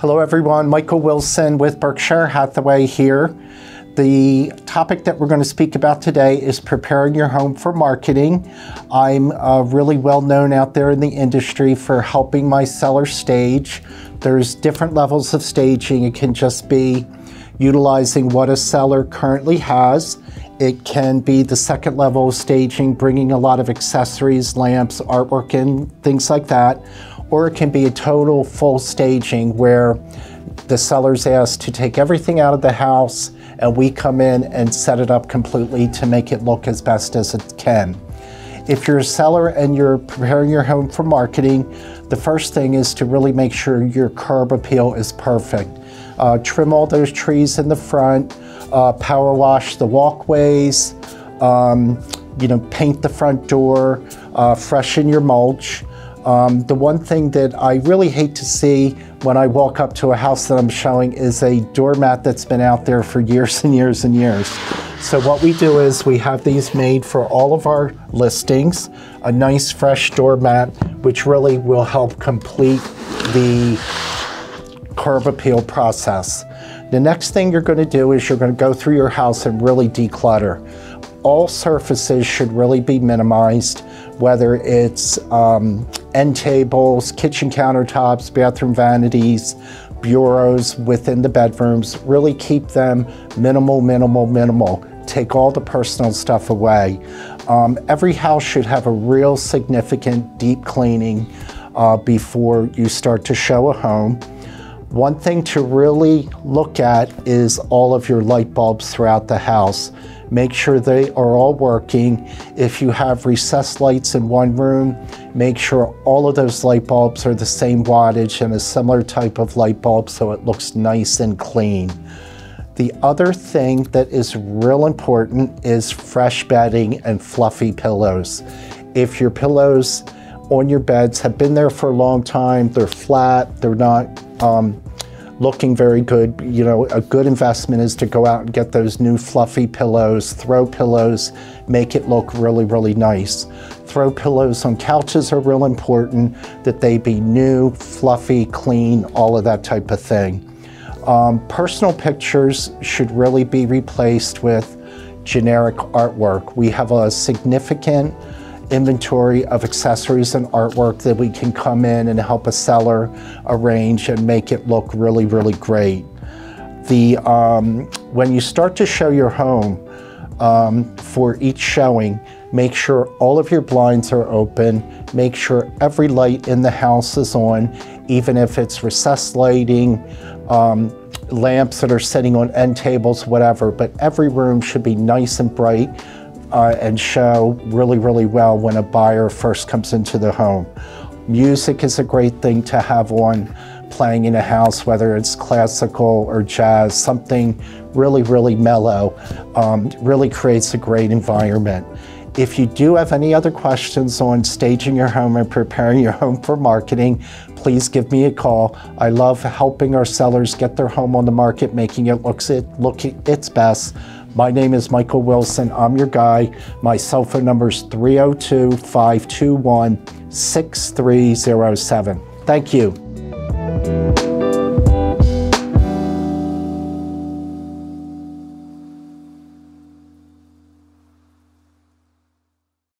Hello, everyone. Michael Wilson with Berkshire Hathaway here. The topic that we're going to speak about today is preparing your home for marketing. I'm uh, really well known out there in the industry for helping my seller stage. There's different levels of staging. It can just be utilizing what a seller currently has. It can be the second level of staging, bringing a lot of accessories, lamps, artwork, and things like that. Or it can be a total full staging where the seller's asked to take everything out of the house and we come in and set it up completely to make it look as best as it can. If you're a seller and you're preparing your home for marketing, the first thing is to really make sure your curb appeal is perfect. Uh, trim all those trees in the front, uh, power wash the walkways, um, you know, paint the front door, uh, freshen your mulch. Um, the one thing that I really hate to see when I walk up to a house that I'm showing is a doormat that's been out there for years and years and years. So what we do is we have these made for all of our listings, a nice fresh doormat, which really will help complete the curb appeal process. The next thing you're going to do is you're going to go through your house and really declutter. All surfaces should really be minimized, whether it's um, end tables, kitchen countertops, bathroom vanities, bureaus within the bedrooms. Really keep them minimal, minimal, minimal. Take all the personal stuff away. Um, every house should have a real significant deep cleaning uh, before you start to show a home. One thing to really look at is all of your light bulbs throughout the house. Make sure they are all working. If you have recessed lights in one room, make sure all of those light bulbs are the same wattage and a similar type of light bulb so it looks nice and clean. The other thing that is real important is fresh bedding and fluffy pillows. If your pillows on your beds have been there for a long time, they're flat, they're not um, looking very good. You know, a good investment is to go out and get those new fluffy pillows, throw pillows, make it look really, really nice. Throw pillows on couches are real important, that they be new, fluffy, clean, all of that type of thing. Um, personal pictures should really be replaced with generic artwork. We have a significant inventory of accessories and artwork that we can come in and help a seller arrange and make it look really, really great. The, um, when you start to show your home um, for each showing, make sure all of your blinds are open, make sure every light in the house is on, even if it's recessed lighting, um, lamps that are sitting on end tables, whatever, but every room should be nice and bright uh, and show really, really well when a buyer first comes into the home. Music is a great thing to have on playing in a house, whether it's classical or jazz, something really, really mellow, um, really creates a great environment. If you do have any other questions on staging your home and preparing your home for marketing, please give me a call. I love helping our sellers get their home on the market, making it look, it, look its best. My name is Michael Wilson. I'm your guy. My cell phone number is 302 521 6307. Thank you.